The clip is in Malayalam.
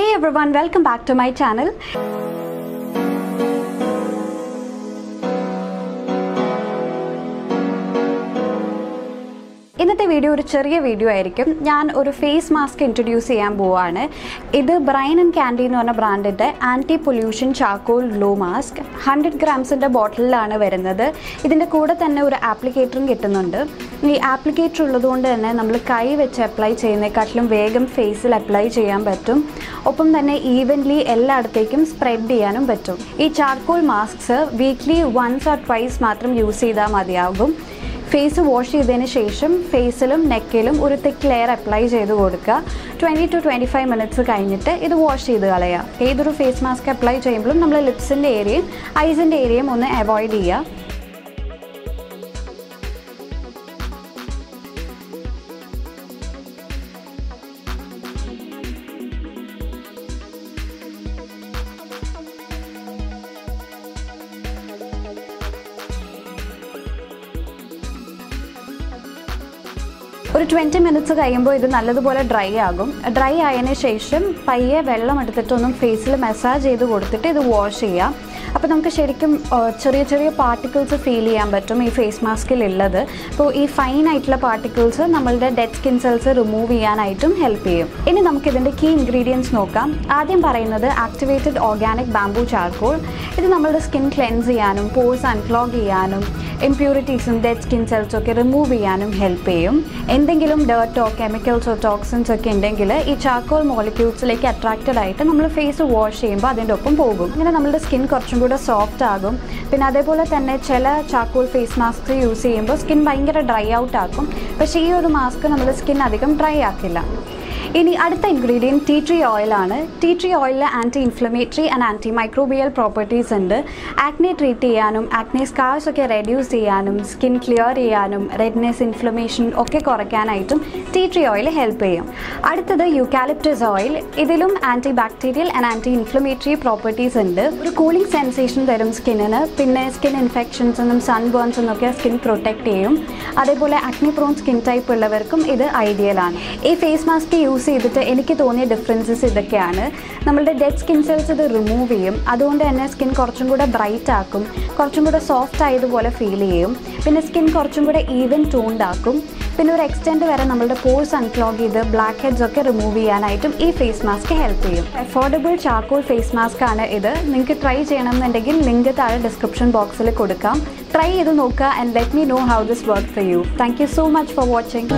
Hey everyone, welcome back to my channel ഇന്നത്തെ വീഡിയോ ഒരു ചെറിയ വീഡിയോ ആയിരിക്കും. ഞാൻ ഒരു ഫേസ് മാസ്ക് ഇൻട്രൊഡ്യൂസ് ചെയ്യാൻ പോവാണ്. ഇത് ബ്രൈൻ ആൻഡ് ക്യാൻഡി എന്ന് പറഞ്ഞ ബ്രാൻഡിന്റെ anti pollution charcoal glow mask hundred ഗ്രാംസിന്റെ ബോട്ടിലാണ് വരുന്നത്. ഇതിന്റെ കൂടെ തന്നെ ഒരു ആപ്ലിക്കേറ്ററും കിട്ടുന്നുണ്ട്. ഈ ആപ്ലിക്കേറ്റർ ഉള്ളതുകൊണ്ട് തന്നെ നമ്മൾ കൈ വെച്ച് അപ്ലൈ ചെയ്യുന്നതിനെക്കാട്ടിലും വേഗം ഫേസിൽ അപ്ലൈ ചെയ്യാൻ പറ്റും. ഒപ്പം തന്നെ ഈവൻലി എല്ലായിടത്തേക്കും സ്പ്രെഡ് ചെയ്യാനും പറ്റും. ഈ charcoal masks weekly once or twice മാത്രം യൂസ് ചെയ്താൽ മതിയാകും. ഫേസ് വാഷ് ചെയ്തതിന് ശേഷം ഫേസിലും നെക്കിലും ഒരു തിക്ക് ലെയർ അപ്ലൈ ചെയ്ത് കൊടുക്കുക. Twenty two twenty five minutes കഴിഞ്ഞിട്ട് ഇത് വാഷ് ചെയ്ത് കളയുക. ഏതൊരു ഫേസ് മാസ്ക് അപ്ലൈ ചെയ്യുമ്പോഴും നമ്മൾ ലിപ്സിന്റെ ഏരിയയും ഐസിന്റെ ഏരിയയും ഒന്ന് അവോയ്ഡ് ചെയ്യുക. ഒരു ട്വന്റി മിനിറ്റ്സ് കഴിയുമ്പോൾ ഇത് നല്ലതുപോലെ ഡ്രൈ ആകും. ഡ്രൈ ആയതിന് ശേഷം പയ്യെ വെള്ളം എടുത്തിട്ടൊന്നും ഫേസിൽ മസാജ് ചെയ്ത് കൊടുത്തിട്ട് ഇത് വാഷ് ചെയ്യാം. അപ്പോൾ നമുക്ക് ശരിക്കും ചെറിയ ചെറിയ പാർട്ടിക്കിൾസ് ഫീൽ ചെയ്യാൻ പറ്റും ഈ ഫേസ് മാസ്കിൽ ഉള്ളത് അപ്പോൾ ഈ ഫൈൻ ആയിട്ടുള്ള പാർട്ടിക്കിൾസ് നമ്മളുടെ ഡെഡ് സ്കിൻ സെൽസ് റിമൂവ് ചെയ്യാനായിട്ടും ഹെൽപ്പ് ചെയ്യും. ഇനി നമുക്ക് ഇതിന്റെ കീ ഇൻഗ്രീഡിയൻസ് നോക്കാം. ആദ്യം പറയുന്നത് ആക്ടിവേറ്റഡ് ഓർഗാനിക് ബാംബൂ ചാർക്കോൾ ഇത് നമ്മളുടെ സ്കിൻ ക്ലെൻസ് ചെയ്യാനും പോഴ്സ് അൺക്ലോഗ് ചെയ്യാനും ഇംപ്യൂരിറ്റീസും ഡെഡ് സ്കിൻ സെൽസ് ഒക്കെ റിമൂവ് ചെയ്യാനും ഹെൽപ്പ് ചെയ്യും. എന്തെങ്കിലും ഡേർട്ടോ കെമിക്കൽസോ ടോക്സിൻസ് ഒക്കെ ഉണ്ടെങ്കിൽ ഈ ചാക്കോൾ മോളിക്യൂൾസിലേക്ക് അട്രാക്റ്റഡ് ആയിട്ട് നമ്മൾ ഫേസ് വാഷ് ചെയ്യുമ്പോൾ അതിന്റെ ഒപ്പം പോകും. അങ്ങനെ നമ്മുടെ സ്കിൻ കുറച്ചും കൂടെ സോഫ്റ്റ് ആകും. പിന്നെ അതേപോലെ തന്നെ ചില ചാക്കോൾ ഫേസ് മാസ്ക് യൂസ് ചെയ്യുമ്പോൾ സ്കിൻ ഭയങ്കര ഡ്രൈ ഔട്ട് ആക്കും. പക്ഷേ ഈ ഒരു മാസ്ക് നമ്മുടെ സ്കിൻ അധികം ഡ്രൈ ആക്കില്ല. ഇനി അടുത്ത ഇൻഗ്രീഡിയന്റ് ടീ ട്രീ ഓയിലാണ് ടീ ട്രീ ഓയിലിൽ anti inflammatory and anti microbial properties ഉണ്ട്. ആക്നെ ട്രീറ്റ് ചെയ്യാനും ആക്നെ സ്കാർസ് ഒക്കെ റെഡ്യൂസ് ചെയ്യാനും സ്കിൻ ക്ലിയർ ചെയ്യാനും റെഡ്നെസ് ഇൻഫ്ലമേഷൻ ഒക്കെ കുറയ്ക്കാനായിട്ടും ടീ ട്രീ ഓയിൽ ഹെൽപ്പ് ചെയ്യും. അടുത്തത് യൂക്കാലിപ്റ്റസ് ഓയിൽ ഇതിലും anti bacterial and anti inflammatory properties ഉണ്ട്. ഒരു കൂളിംഗ് സെൻസേഷൻ തരും സ്കിന്നിന് പിന്നെ സ്കിൻ ഇൻഫെക്ഷൻസ് ഒന്നും സൺ ബേൺസ് ഒക്കെ സ്കിൻ പ്രൊട്ടക്റ്റ് ചെയ്യും. അതേപോലെ അഗ്നി പ്രോൺ സ്കിൻ ടൈപ്പ് ഉള്ളവർക്കും ഇത് ഐഡിയലാണ് ഈ ഫേസ് മാസ്ക് യൂസ് ചെയ്തിട്ട് എനിക്ക് തോന്നിയ ഡിഫറൻസസ് ഇതൊക്കെയാണ്. നമ്മളുടെ ഡെഡ് സ്കിൻ സെൽസ് ഇത് റിമൂവ് ചെയ്യും. അതുകൊണ്ട് തന്നെ സ്കിൻ കുറച്ചും കൂടെ ബ്രൈറ്റ് ആക്കും. കുറച്ചും കൂടെ സോഫ്റ്റ് ആയതുപോലെ ഫീൽ ചെയ്യും. പിന്നെ സ്കിൻ കുറച്ചും കൂടെ ഈവൻ ടൂൺഡ് ആക്കും. പിന്നെ ഒരു എക്സ്റ്റെൻഡ് വരെ നമ്മളുടെ പോഴ്സ് അൺക്ലോഗ് ചെയ്ത് ബ്ലാക്ക് ഹെഡ്സ് ഒക്കെ റിമൂവ് ചെയ്യാനായിട്ടും ഈ ഫേസ് മാസ്ക് ഹെൽപ്പ് ചെയ്യും. അഫോർഡബിൾ ചാർക്കോൾ ഫേസ് മാസ്ക് ആണ് ഇത്. നിങ്ങൾക്ക് ട്രൈ ചെയ്യണം എന്നുണ്ടെങ്കിൽ ലിങ്ക് താഴെ ഡിസ്ക്രിപ്ഷൻ ബോക്സിൽ കൊടുക്കാം. ട്രൈ ചെയ്ത് നോക്കുക and let me know how this work for you thank you so much for watching